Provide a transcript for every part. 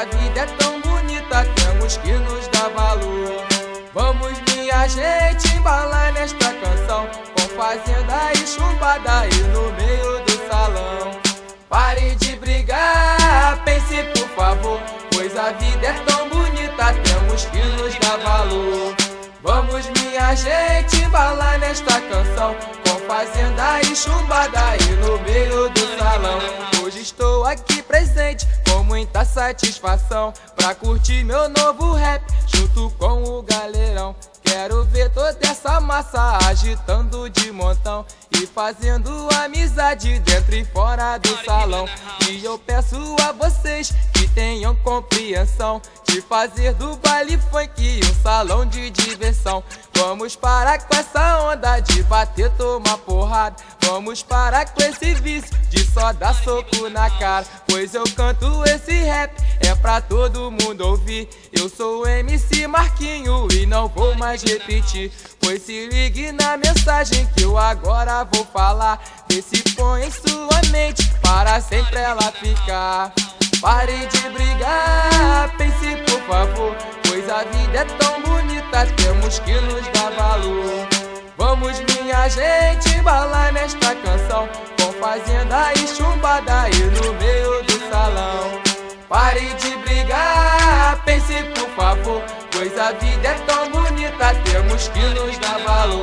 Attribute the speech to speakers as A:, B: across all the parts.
A: a vida é tão bonita, temos que nos dar valor. Vamos, minha gente, embalar nesta canção, com fazenda e chumbada e no meio do salão. Pare de brigar, pense por favor, pois a vida é tão bonita, temos que nos dar valor. Vamos, minha gente, embalar nesta canção, com fazenda e chumbada e no meio do salão. Hoje estou aqui presente muita satisfação pra curtir meu novo rap junto com o galerão. Quero ver toda essa massa agitando de montão e fazendo amizade dentro e fora do salão. E eu peço a vocês que tenham compreensão de fazer do baile funk um salão de diversão. Vamos parar com essa onda de bater, tomar porrada. Vamos parar com esse vício de só dar soco na cara. Pois eu canto esse rap, é pra todo mundo ouvir. Eu sou MC Marquinho e não vou mais repetir. Pois se ligue na mensagem que eu agora vou falar. Vê se põe em sua mente para sempre ela ficar. Pare de brigar, pense por favor, pois a vida é tão bonita, temos que nos dar valor. Vamos, minha gente, embalar nesta canção, com fazenda e chumbada e no meio do salão. Pare de brigar, pense por favor, pois a vida é tão bonita, temos que nos dar valor.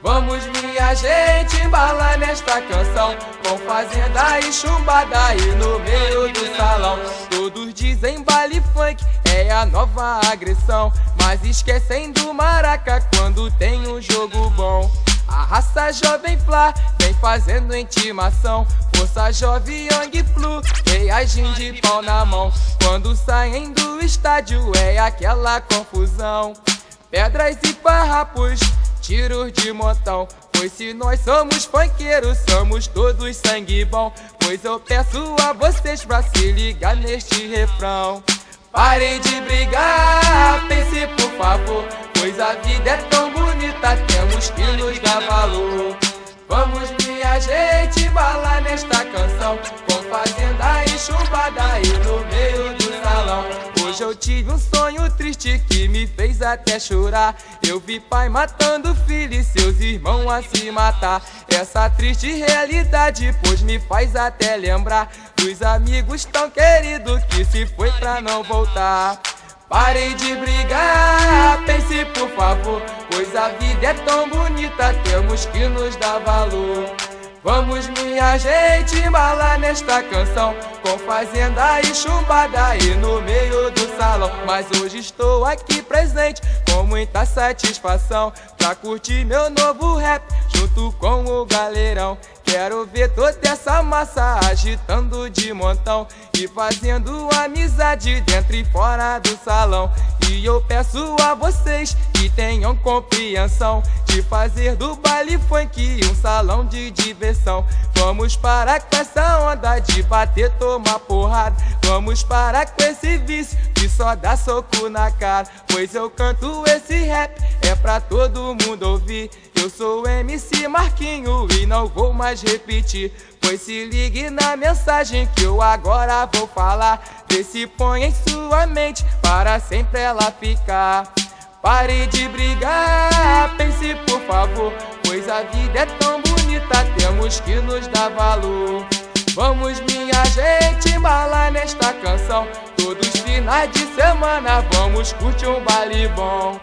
A: Vamos, minha gente, embalar nesta canção Com fazenda e chumbada e no meio do salão. Todos dizem baile funk é a nova agressão. Mas esquecem do maraca quando tem um jogo bom. A raça jovem Flá vem fazendo intimação. Força jovem Young Flu reagindo de pau na mão. Quando saem do estádio é aquela confusão. Pedras e farrapos tiros de montão. Pois se nós somos funkeiros, somos todos sangue bom. Pois eu peço a vocês pra se ligar neste refrão. Parem de brigar, pense por favor. Pois a vida é tão bonita, temos que nos dar valor. Vamos, minha gente, embalar nesta canção. Com fazenda e chumbada e no meio. Hoje eu tive um sonho triste que me fez até chorar. Eu vi pai matando filho e seus irmãos a se matar. Essa triste realidade, pois me faz até lembrar dos amigos tão queridos que se foi pra não voltar. Parem de brigar, pense por favor, pois a vida é tão bonita, temos que nos dar valor. Vamos, minha gente, embalar nesta canção. Com fazenda e chumbada e no meio do salão. Mas hoje estou aqui presente com muita satisfação. Pra curtir meu novo rap junto com o galerão Quero ver toda essa massa agitando de montão E fazendo amizade dentro e fora do salão. E eu peço a vocês que tenham compreensão De fazer do baile funk um salão de diversão. Vamos parar com essa onda de bater, tomar porrada. Vamos parar com esse vício de só dar soco na cara. Pois eu canto esse rap, é pra todo mundo ouvir Eu sou MC Marquinho e não vou mais repetir Pois se ligue na mensagem que eu agora vou falar. Vê se põe em sua mente para sempre ela ficar. Pare de brigar, pense por favor Pois a vida é tão bonita, temos que nos dar valor. Vamos minha gente embalar nesta canção. Todos os finais de semana vamos curtir um baile bom